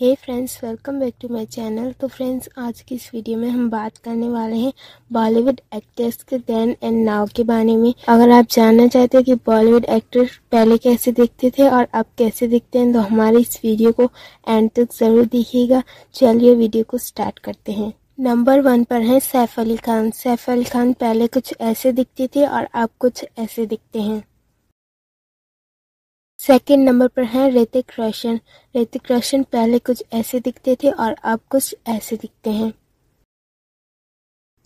Hey friends welcome back to my channel तो friends आज की इस वीडियो में हम बात करने वाले हैं बॉलीवुड एक्टर्स के देन एंड नाउ के बारे में। अगर आप जानना चाहते हैं कि बॉलीवुड एक्टर पहले कैसे दिखते थे और अब कैसे दिखते हैं तो हमारे इस वीडियो को एंड तक ज़रूर देखिएगा। चलिए वीडियो को स्टार्ट करते हैं। नंबर वन पर है सैफ अली खान सैफ अली खान पहले कुछ ऐसे दिखते थे और अब कुछ ऐसे दिखते हैं। सेकंड नंबर पर है ऋतिक रोशन ऋतिक रोशन पहले कुछ ऐसे दिखते थे और अब कुछ ऐसे दिखते हैं।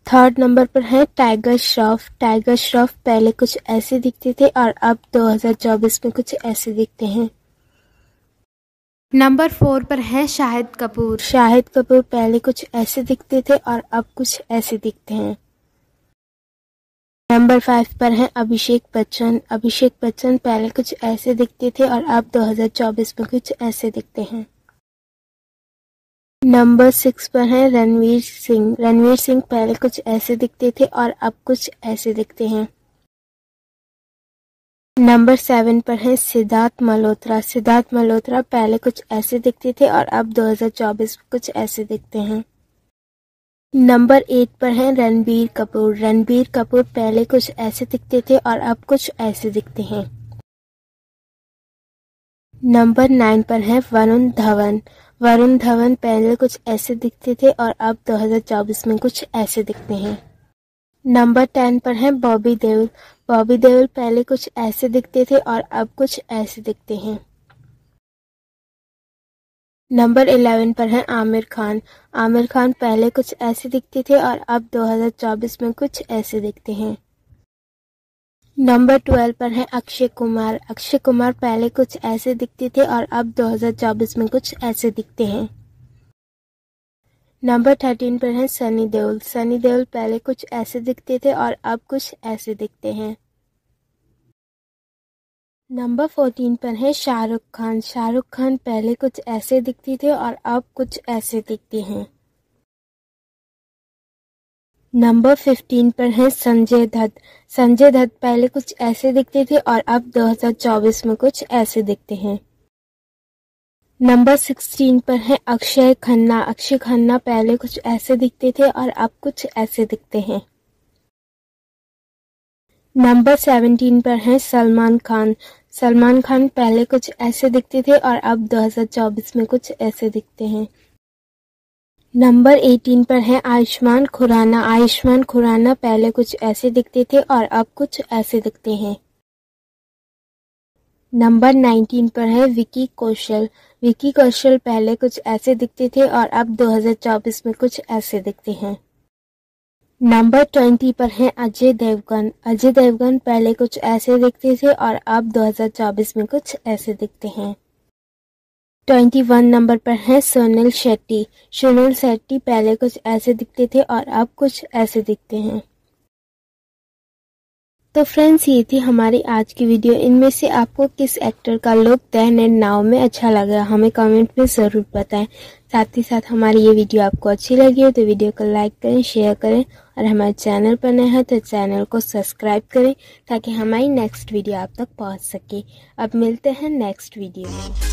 थर्ड नंबर पर है टाइगर श्रॉफ टाइगर श्रॉफ पहले कुछ ऐसे दिखते थे और अब 2024 में कुछ ऐसे दिखते हैं। नंबर फोर पर है शाहिद कपूर शाहिद कपूर पहले कुछ ऐसे दिखते थे और अब कुछ ऐसे दिखते हैं। नंबर फाइव पर है अभिषेक बच्चन। अभिषेक बच्चन पहले कुछ ऐसे दिखते थे और अब 2024 में कुछ ऐसे दिखते हैं। नंबर सिक्स पर हैं रणवीर सिंह। रणवीर सिंह पहले कुछ ऐसे दिखते थे और अब कुछ ऐसे दिखते हैं। नंबर सेवन पर हैं सिद्धार्थ मल्होत्रा। सिद्धार्थ मल्होत्रा पहले कुछ ऐसे दिखते थे और अब 2024 में कुछ ऐसे दिखते हैं। नंबर एट पर है रणबीर कपूर। रणबीर कपूर पहले कुछ ऐसे दिखते थे और अब कुछ ऐसे दिखते हैं। नंबर नाइन पर है वरुण धवन। वरुण धवन पहले कुछ ऐसे दिखते थे और अब 2024 में कुछ ऐसे दिखते हैं। नंबर टेन पर है बॉबी देओल। बॉबी देओल पहले कुछ ऐसे दिखते थे और अब कुछ ऐसे दिखते हैं। नंबर इलेवन पर है आमिर खान। आमिर खान पहले कुछ ऐसे दिखते थे और अब 2024 में कुछ ऐसे दिखते हैं। नंबर ट्वेल्व पर हैं अक्षय कुमार। अक्षय कुमार पहले कुछ ऐसे दिखते थे और अब 2024 में कुछ ऐसे दिखते हैं। नंबर थर्टीन पर है सनी देओल। सनी देओल पहले कुछ ऐसे दिखते थे और अब कुछ ऐसे दिखते हैं। नंबर फोर्टीन पर है शाहरुख खान। शाहरुख खान पहले कुछ ऐसे दिखते थे और अब कुछ ऐसे दिखते हैं। नंबर फिफ्टीन पर है संजय दत्त। संजय दत्त पहले कुछ ऐसे दिखते थे और अब 2024 में कुछ ऐसे दिखते हैं। नंबर सिक्सटीन पर है अक्षय खन्ना। अक्षय खन्ना पहले कुछ ऐसे दिखते थे और अब कुछ ऐसे दिखते हैं। नंबर सेवेंटीन पर है सलमान खान। सलमान खान पहले कुछ ऐसे दिखते थे और अब 2024 में कुछ ऐसे दिखते हैं। नंबर 18 पर है आयुष्मान खुराना। आयुष्मान खुराना पहले कुछ ऐसे दिखते थे और अब कुछ ऐसे दिखते हैं। नंबर 19 पर है विकी कौशल। विकी कौशल पहले कुछ ऐसे दिखते थे और अब 2024 में कुछ ऐसे दिखते हैं। नंबर ट्वेंटी पर है अजय देवगन। अजय देवगन पहले कुछ ऐसे दिखते थे और अब 2024 में कुछ ऐसे दिखते हैं। ट्वेंटी वन नंबर पर है सोनल शेट्टी। सोनल शेट्टी पहले कुछ ऐसे दिखते थे और अब कुछ ऐसे दिखते हैं। तो फ्रेंड्स, ये थी हमारी आज की वीडियो। इनमें से आपको किस एक्टर का लुक दैन एंड नाव में अच्छा लगा, हमें कमेंट में ज़रूर बताएँ। साथ ही साथ हमारी ये वीडियो आपको अच्छी लगी हो तो वीडियो को लाइक करें, शेयर करें और हमारे चैनल पर नए हैं तो चैनल को सब्सक्राइब करें ताकि हमारी नेक्स्ट वीडियो आप तक पहुँच सके। अब मिलते हैं नेक्स्ट वीडियो में।